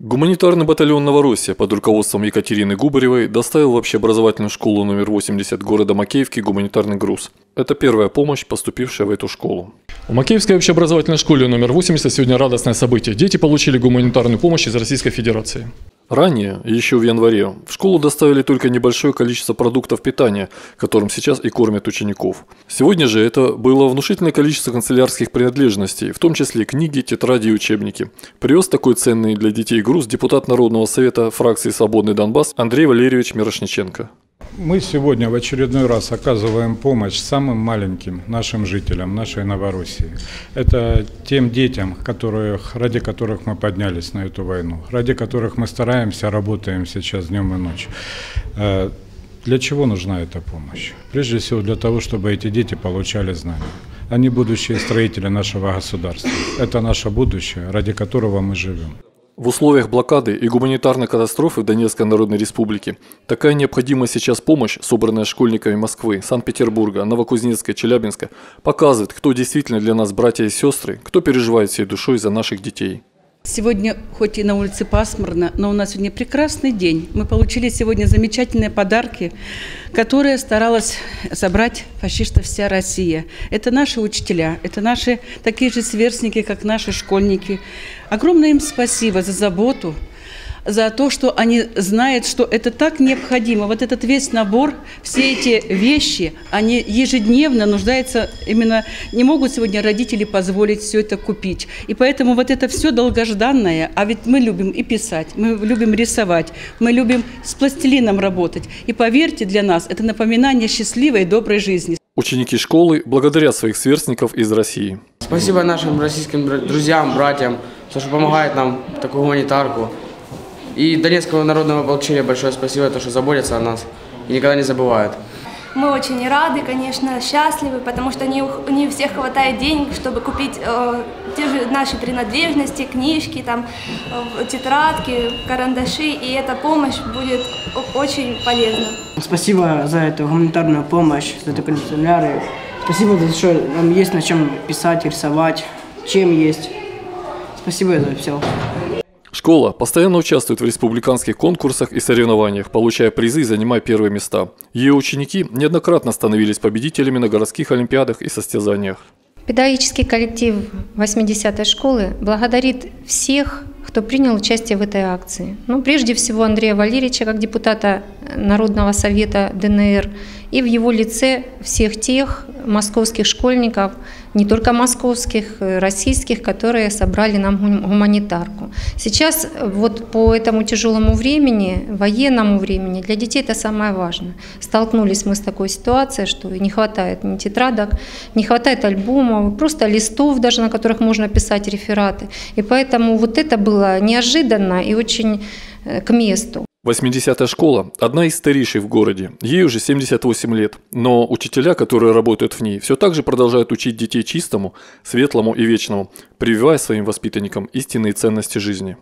Гуманитарный батальон «Новороссия» под руководством Екатерины Губаревой доставил в общеобразовательную школу номер 80 города Макеевки гуманитарный груз. Это первая помощь, поступившая в эту школу. В Макеевской общеобразовательной школе номер 80 сегодня радостное событие. Дети получили гуманитарную помощь из Российской Федерации. Ранее, еще в январе, в школу доставили только небольшое количество продуктов питания, которым сейчас и кормят учеников. Сегодня же это было внушительное количество канцелярских принадлежностей, в том числе книги, тетради и учебники. Привез такой ценный для детей груз депутат Народного совета фракции «Свободный Донбасс» Андрей Валерьевич Мирошниченко. Мы сегодня в очередной раз оказываем помощь самым маленьким нашим жителям нашей Новороссии. Это тем детям, которых, ради которых мы поднялись на эту войну, ради которых мы стараемся, работаем сейчас днем и ночью. Э, для чего нужна эта помощь? Прежде всего для того, чтобы эти дети получали знания. Они будущие строители нашего государства. Это наше будущее, ради которого мы живем. В условиях блокады и гуманитарной катастрофы в Донецкой Народной Республике такая необходимая сейчас помощь, собранная школьниками Москвы, Санкт-Петербурга, Новокузнецка, Челябинска, показывает, кто действительно для нас братья и сестры, кто переживает всей душой за наших детей. Сегодня, хоть и на улице пасмурно, но у нас сегодня прекрасный день. Мы получили сегодня замечательные подарки, которые старалась собрать фашистов вся Россия. Это наши учителя, это наши такие же сверстники, как наши школьники. Огромное им спасибо за заботу, за то, что они знают, что это так необходимо. Вот этот весь набор, все эти вещи, они ежедневно нуждаются, именно не могут сегодня родители позволить все это купить. И поэтому вот это все долгожданное, а ведь мы любим и писать, мы любим рисовать, мы любим с пластилином работать. И поверьте, для нас это напоминание счастливой и доброй жизни. Ученики школы благодарят своих сверстников из России. Спасибо нашим российским друзьям, братьям, что помогают нам такую гуманитарку. И Донецкого народного ополчения большое спасибо, то, что заботятся о нас и никогда не забывают. Мы очень рады, конечно, счастливы, потому что не, не у всех хватает денег, чтобы купить э, те же наши принадлежности, книжки, там, э, тетрадки, карандаши, и эта помощь будет очень полезна. Спасибо за эту гуманитарную помощь, за эту канцелярию. Спасибо за то, что нам есть на чем писать, рисовать, чем есть. Спасибо за все. Школа постоянно участвует в республиканских конкурсах и соревнованиях, получая призы и занимая первые места. Ее ученики неоднократно становились победителями на городских олимпиадах и состязаниях. Педагогический коллектив 80-й школы благодарит всех, кто принял участие в этой акции. Ну, прежде всего Андрея Валерьевича, как депутата Народного совета ДНР, и в его лице всех тех московских школьников, не только московских, э, российских, которые собрали нам гуманитарку. Сейчас вот по этому тяжелому времени, военному времени, для детей это самое важное. Столкнулись мы с такой ситуацией, что не хватает ни тетрадок, не хватает альбомов, просто листов даже, на которых можно писать рефераты. И поэтому вот это было неожиданно и очень э, к месту. 80-я школа – одна из старейших в городе. Ей уже 78 лет. Но учителя, которые работают в ней, все так же продолжают учить детей чистому, светлому и вечному, прививая своим воспитанникам истинные ценности жизни.